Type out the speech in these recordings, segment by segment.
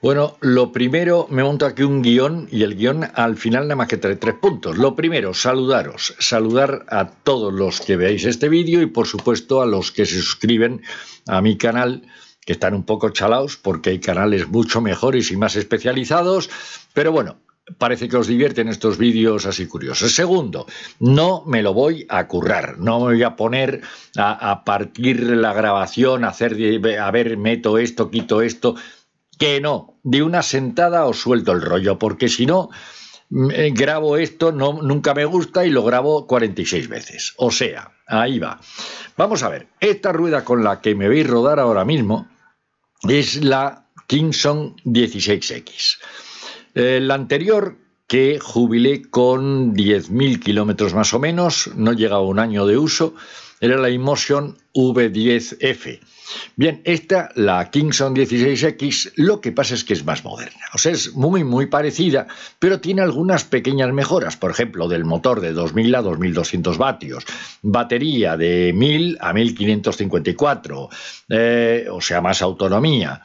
Bueno, lo primero, me monto aquí un guion y el guion al final nada más que trae tres puntos. Lo primero, saludaros, saludar a todos los que veáis este vídeo y por supuesto a los que se suscriben a mi canal, que están un poco chalaos porque hay canales mucho mejores y más especializados, pero bueno, parece que os divierten estos vídeos así curiosos. Segundo, no me lo voy a currar, no me voy a poner a, a partir la grabación, a hacer, a ver, meto esto, quito esto que no, de una sentada os suelto el rollo, porque si no, mm, eh, grabo esto, no, nunca me gusta y lo grabo 46 veces. O sea, ahí va. Vamos a ver, esta rueda con la que me veis rodar ahora mismo es la Kingston 16X. Eh, la anterior que jubilé con 10.000 kilómetros más o menos, no llegaba un año de uso, era la Emotion V10F. Bien, esta, la Kingston 16X, lo que pasa es que es más moderna. O sea, es muy, muy parecida, pero tiene algunas pequeñas mejoras. Por ejemplo, del motor de 2000 a 2200 vatios, batería de 1000 a 1554, eh, o sea, más autonomía.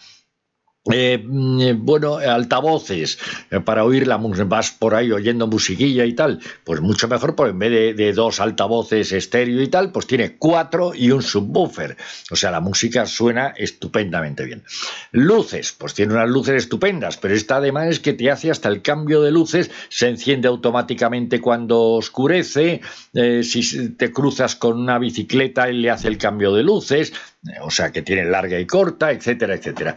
Eh, mm, bueno, altavoces eh, para oír la música, vas por ahí oyendo musiquilla y tal, pues mucho mejor, pues en vez de, dos altavoces estéreo y tal, pues tiene cuatro y un subwoofer. O sea, la música suena estupendamente bien. Luces, pues tiene unas luces estupendas, pero esta además es que te hace hasta el cambio de luces, se enciende automáticamente cuando oscurece, eh, si te cruzas con una bicicleta, él le hace el cambio de luces, o sea que tiene larga y corta, etcétera, etcétera.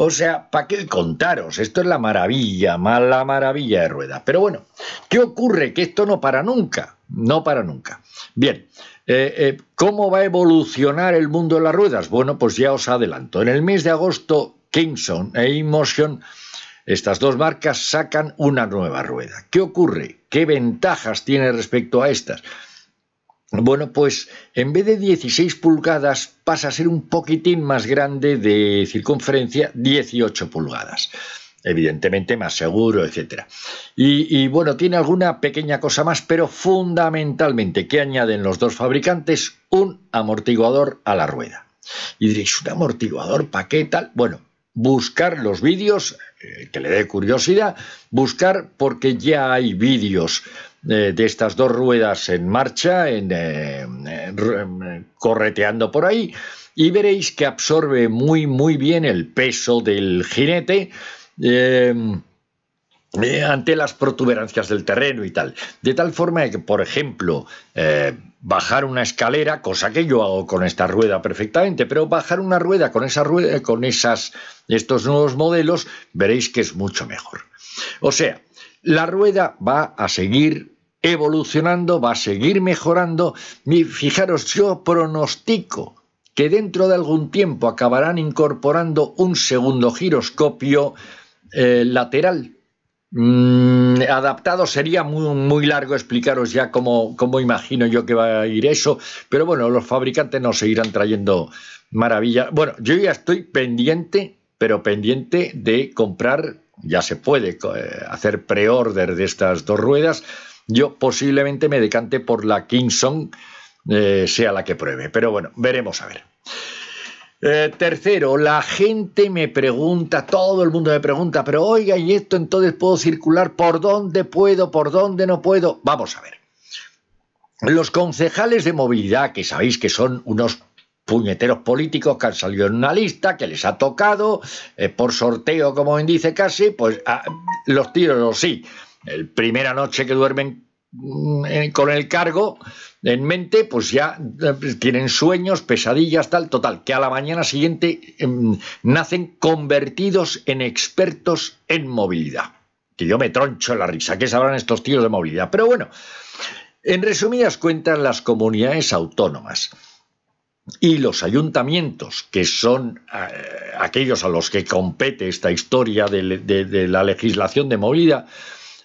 O sea, ¿para qué contaros? Esto es la maravilla, mala maravilla de rueda. Pero bueno, ¿qué ocurre? Que esto no para nunca, no para nunca. Bien, eh, eh, ¿cómo va a evolucionar el mundo de las ruedas? Bueno, pues ya os adelanto. En el mes de agosto, Kingston e Emotion, estas dos marcas sacan una nueva rueda. ¿Qué ocurre? ¿Qué ventajas tiene respecto a estas? Bueno, pues en vez de 16 pulgadas pasa a ser un poquitín más grande de circunferencia, 18 pulgadas. Evidentemente más seguro, etc. Y, bueno, tiene alguna pequeña cosa más, pero fundamentalmente, ¿qué añaden los dos fabricantes? Un amortiguador a la rueda. Y diréis, ¿un amortiguador para qué tal? Bueno, buscar los vídeos, eh, que le dé curiosidad, buscar porque ya hay vídeos de estas dos ruedas en marcha, en, eh, correteando por ahí, y veréis que absorbe muy, muy bien el peso del jinete. Eh, eh, ante las protuberancias del terreno y tal. De tal forma que, por ejemplo, bajar una escalera, cosa que yo hago con esta rueda perfectamente, pero bajar una rueda con esa rueda, con esas, estos nuevos modelos, veréis que es mucho mejor. O sea, la rueda va a seguir evolucionando, va a seguir mejorando. Fijaros, yo pronostico que dentro de algún tiempo acabarán incorporando un segundo giroscopio eh, lateral. Mm, adaptado sería muy, muy largo explicaros ya cómo, cómo, imagino yo que va a ir eso, pero bueno, los fabricantes nos seguirán trayendo maravilla. Bueno, yo ya estoy pendiente, pero pendiente de comprar, ya se puede eh, hacer pre-order de estas dos ruedas, yo posiblemente me decante por la Kingston, eh, sea la que pruebe. Pero bueno, veremos a ver. Eh, tercero, la gente me pregunta, todo el mundo me pregunta, pero oiga, ¿y esto entonces puedo circular? ¿Por dónde puedo? ¿Por dónde no puedo? Vamos a ver. Los concejales de movilidad, que sabéis que son unos puñeteros políticos que han salido en una lista, que les ha tocado, eh, por sorteo, como bien dice casi, pues ah, los tiros sí el primera noche que duermen mm, eh, con el cargo en mente, pues ya eh, tienen sueños, pesadillas, tal, total, que a la mañana siguiente em, nacen convertidos en expertos en movilidad. Que yo me troncho la risa, ¿qué sabrán estos tíos de movilidad? Pero bueno, en resumidas cuentas, las comunidades autónomas y los ayuntamientos, que son eh, aquellos a los que compete esta historia de la legislación de movilidad,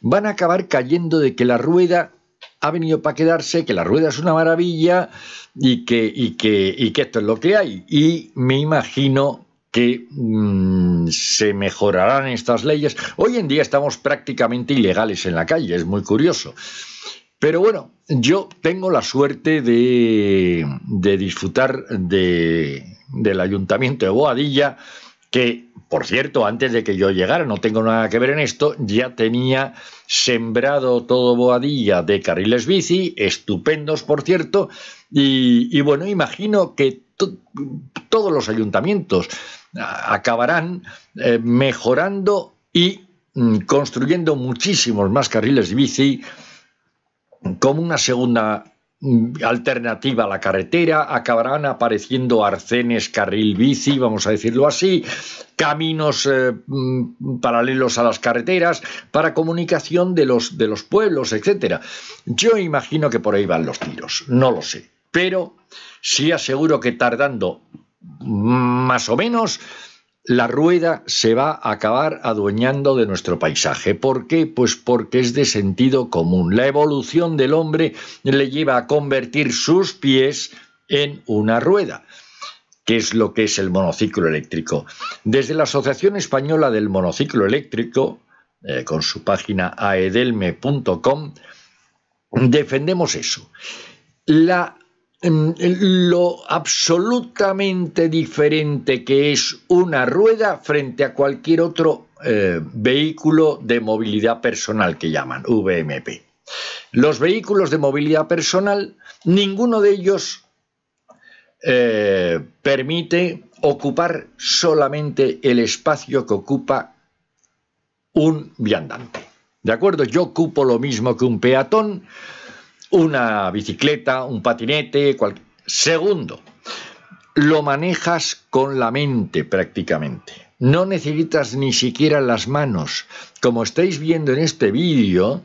van a acabar cayendo de que la rueda ha venido para quedarse, que la rueda es una maravilla y que esto es lo que hay. Y me imagino que mm, se mejorarán estas leyes. Hoy en día estamos prácticamente ilegales en la calle, es muy curioso. Pero bueno, yo tengo la suerte de, disfrutar de, del ayuntamiento de Boadilla que, por cierto, antes de que yo llegara, no tengo nada que ver en esto, ya tenía sembrado todo Boadilla de carriles bici, estupendos, por cierto, y, bueno, imagino que todos los ayuntamientos acabarán eh, mejorando y mm, construyendo muchísimos más carriles bici como una segunda Mm, alternativa a la carretera, acabarán apareciendo arcenes carril bici, vamos a decirlo así, caminos eh, mm, paralelos a las carreteras para comunicación de los, de los pueblos, etc. Yo imagino que por ahí van los tiros, no lo sé, pero sí aseguro que tardando más o menos la rueda se va a acabar adueñando de nuestro paisaje. ¿Por qué? Pues porque es de sentido común. La evolución del hombre le lleva a convertir sus pies en una rueda. ¿Qué es lo que es el monociclo eléctrico? Desde la Asociación Española del Monociclo Eléctrico, eh, con su página aedelme.com, defendemos eso. La lo absolutamente diferente que es una rueda frente a cualquier otro eh, vehículo de movilidad personal que llaman VMP. Los vehículos de movilidad personal, ninguno de ellos eh, permite ocupar solamente el espacio que ocupa un viandante. ¿De acuerdo? Yo ocupo lo mismo que un peatón, una bicicleta, un patinete, Segundo, lo manejas con la mente prácticamente. No necesitas ni siquiera las manos. Como estáis viendo en este vídeo,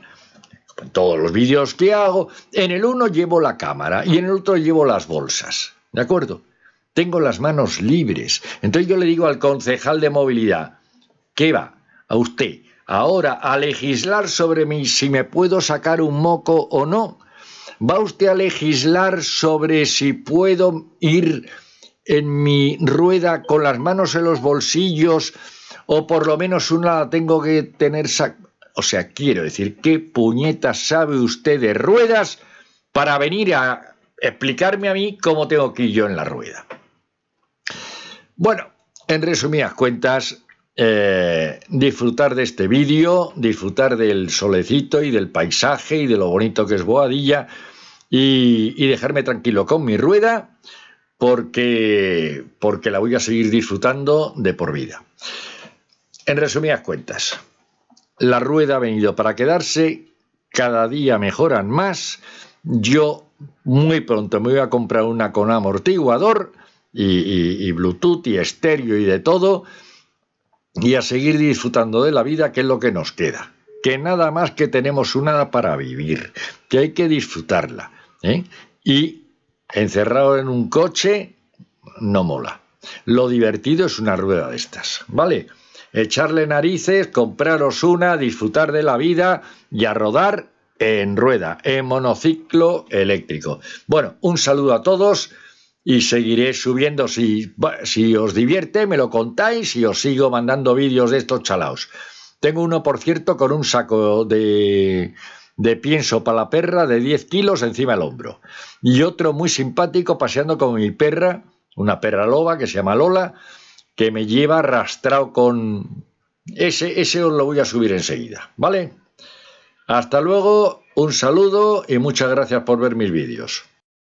en todos los vídeos que hago, en el uno llevo la cámara y en el otro llevo las bolsas. ¿De acuerdo? Tengo las manos libres. Entonces yo le digo al concejal de movilidad, ¿qué va? A usted, ahora a legislar sobre mí si me puedo sacar un moco o no. ¿Va usted a legislar sobre si puedo ir en mi rueda con las manos en los bolsillos o por lo menos una tengo que tener... O sea, quiero decir, ¿qué puñetas sabe usted de ruedas para venir a explicarme a mí cómo tengo que ir yo en la rueda? Bueno, en resumidas cuentas, eh, disfrutar de este vídeo, disfrutar del solecito y del paisaje y de lo bonito que es Boadilla y, dejarme tranquilo con mi rueda porque, porque la voy a seguir disfrutando de por vida. En resumidas cuentas, la rueda ha venido para quedarse, cada día mejoran más. Yo muy pronto me voy a comprar una con amortiguador y, y, Bluetooth y estéreo y de todo y a seguir disfrutando de la vida que es lo que nos queda. Que nada más que tenemos una para vivir, que hay que disfrutarla. ¿eh? Y encerrado en un coche no mola. Lo divertido es una rueda de estas, ¿vale? Echarle narices, compraros una, disfrutar de la vida y a rodar en rueda, en monociclo eléctrico. Bueno, un saludo a todos y seguiré subiendo. Si, si os divierte, me lo contáis y os sigo mandando vídeos de estos chalaos. Tengo uno, por cierto, con un saco de, de pienso para la perra de 10 kilos encima del hombro. Y otro muy simpático paseando con mi perra, una perra loba que se llama Lola, que me lleva arrastrado con... Ese, ese os lo voy a subir enseguida, ¿vale? Hasta luego, un saludo y muchas gracias por ver mis vídeos.